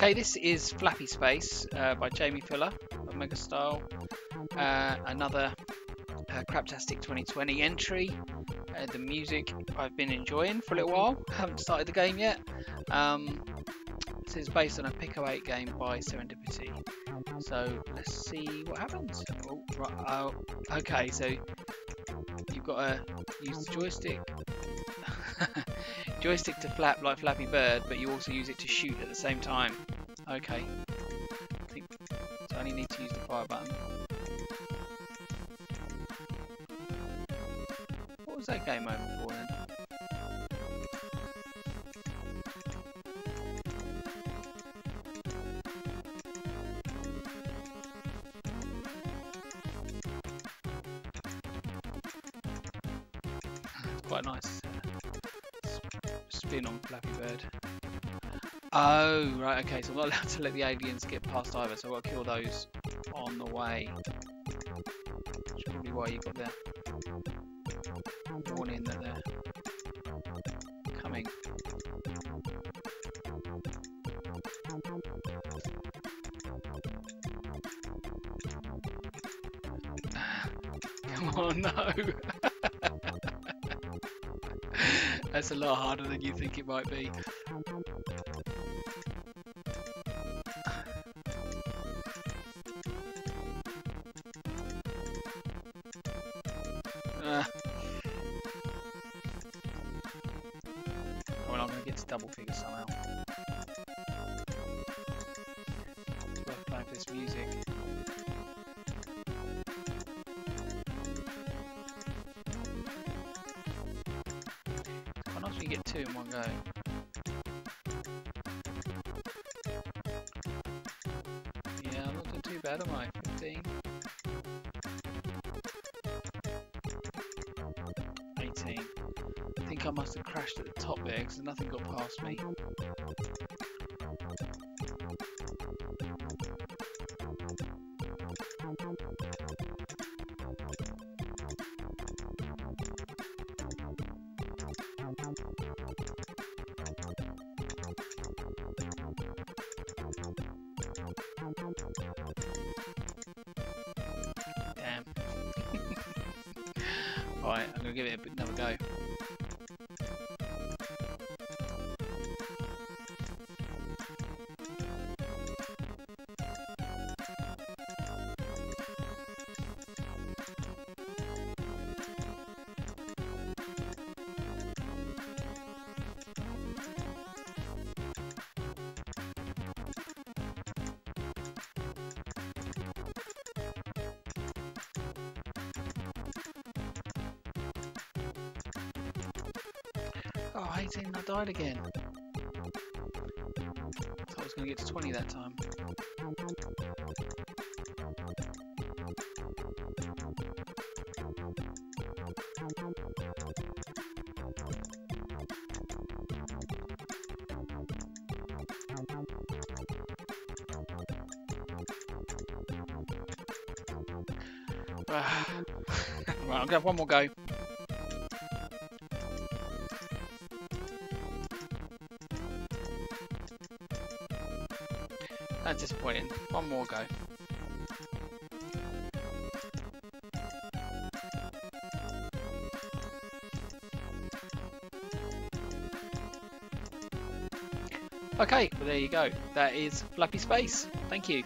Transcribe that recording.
Okay, this is Flappy Space uh, by Jamie Fuller of Megastyle. Uh, another uh, Craptastic 2020 entry. Uh, the music I've been enjoying for a little while. Haven't started the game yet. Um, this is based on a Pico 8 game by Serendipity. So let's see what happens. Oh, right, oh, okay, so you've got to use the joystick joystick to flap like Flappy Bird, but you also use it to shoot at the same time. Okay. I think so I only need to use the fire button. What was that game over for then? quite nice spin on Flappy Bird. Oh, right, okay, so I'm not allowed to let the aliens get past either, so I've got to kill those on the way. Which probably why you got the warning that they're coming. Come on, no! That's a lot harder than you think it might be. Uh. Well, I'm to get to double figures somehow. Worth this music. When you get two in one go. Yeah, I'm not doing too bad, am I? 15. 18. I think I must have crashed at the top there because nothing got past me. Alright, I'm gonna give it another go. Oh, 18, I died again. I was gonna get to 20 that time. right, gonna have one more go. That's disappointing. One more go. Okay, well there you go. That is Flappy Space. Thank you.